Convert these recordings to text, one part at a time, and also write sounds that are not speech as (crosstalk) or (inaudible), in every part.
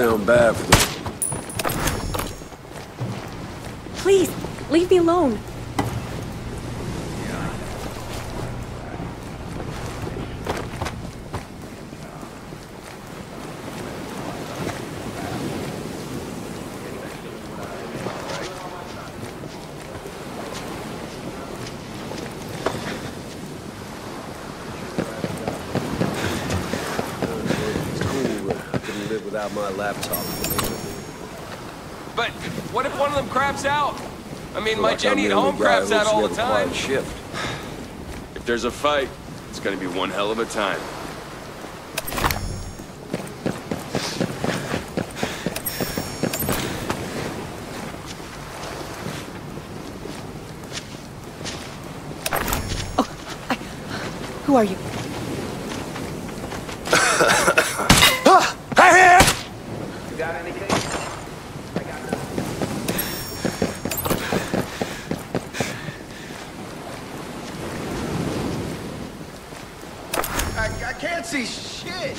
sound bad for them. Please, leave me alone. It's cool, but I couldn't live without my laptop. But what if one of them craps out? I mean, my Like Jenny at home craps out all the looks to have a time. shift. If there's a fight, it's gonna be one hell of a time. Oh, who are you? I, I can't see shit.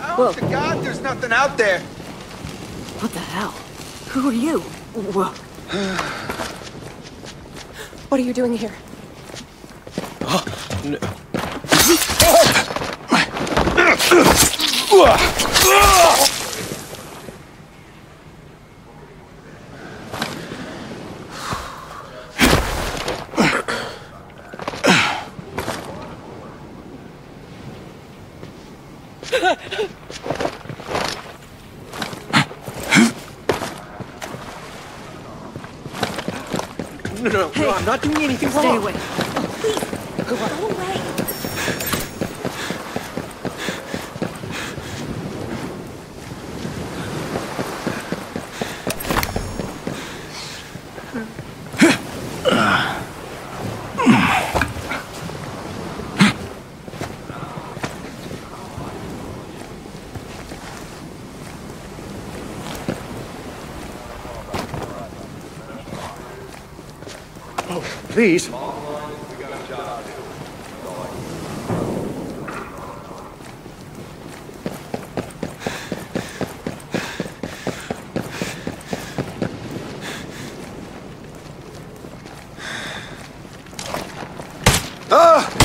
I Whoa. hope to God there's nothing out there. What the hell? Who are you? Whoa. (sighs) What are you doing here? (gasps) (gasps) Oh, No, (gasps) oh. No, no, no I'm not doing anything Stay wrong. away. Oh, please. Go away. Please. Ah!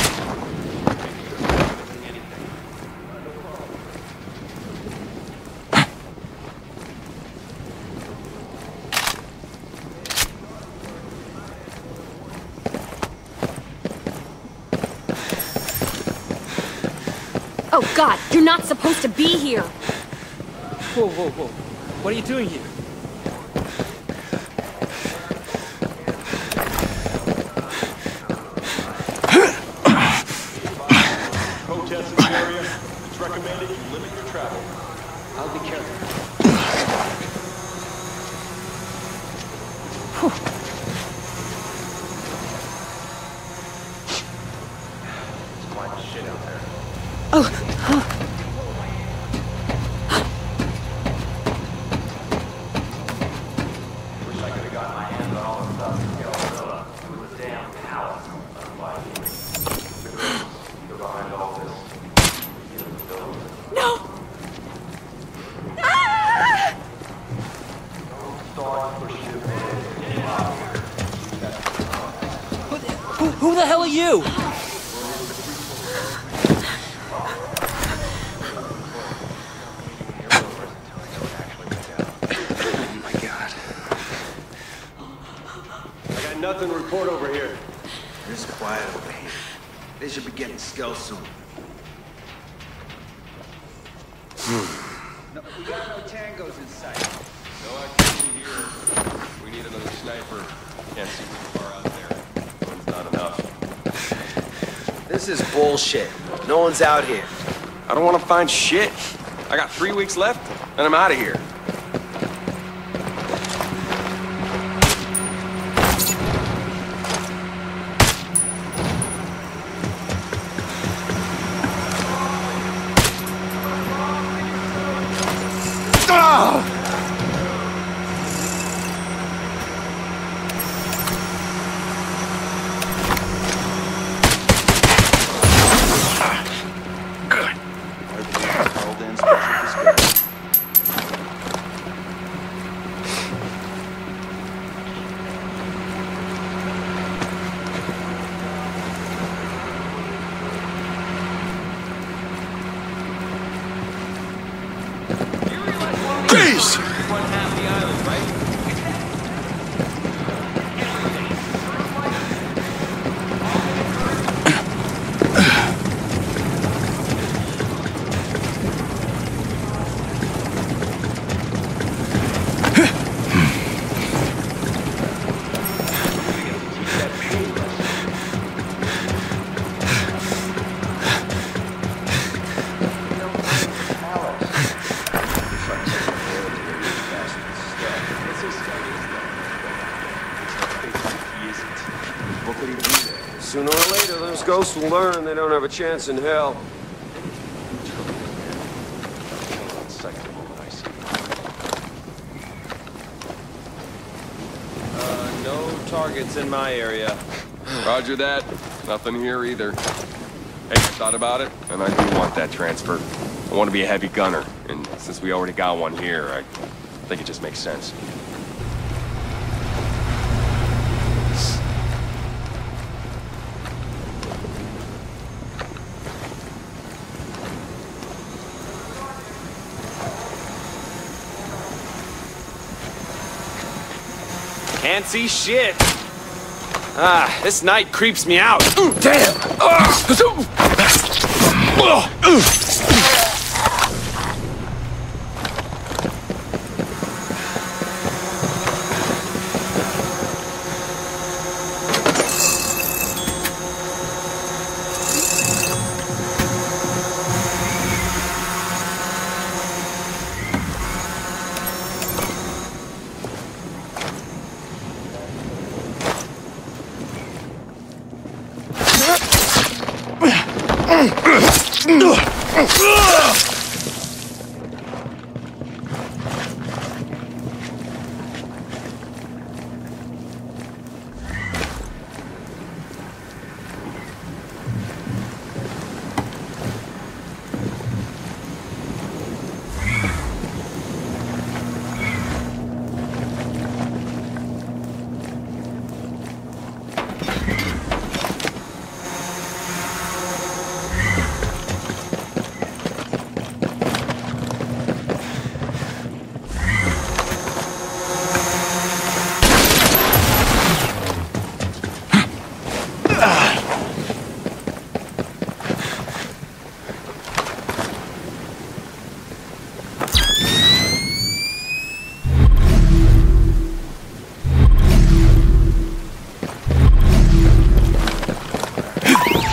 Oh, God, you're not supposed to be here. Whoa, whoa, whoa. What are you doing here? Protests in the area. It's recommended you limit your travel. I'll be careful. No! Ah! Who, who the hell are you? Oh my god. I got nothing to report over here. It's quiet over here. They should be getting skilled soon. Hmm. no, we got no tangos in sight. No activity here. We need another sniper. Can't see too far out there. One's not enough. (laughs) This is bullshit. No one's out here. I don't want to find shit. I got three weeks left, and I'm out of here. Jeez! Ghosts will learn they don't have a chance in hell. Uh, no targets in my area. Roger that. Nothing here either. Hey, I thought about it, and I do want that transfer. I want to be a heavy gunner, and since we already got one here, I think it just makes sense. Can't shit. Ah, this night creeps me out. Damn! Ugh!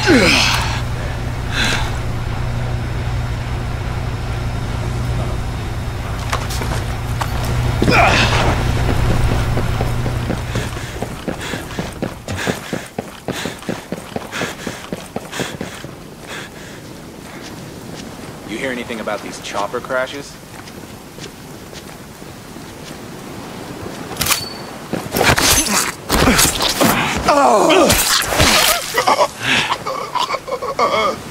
You hear anything about these chopper crashes? Oh! uh, uh.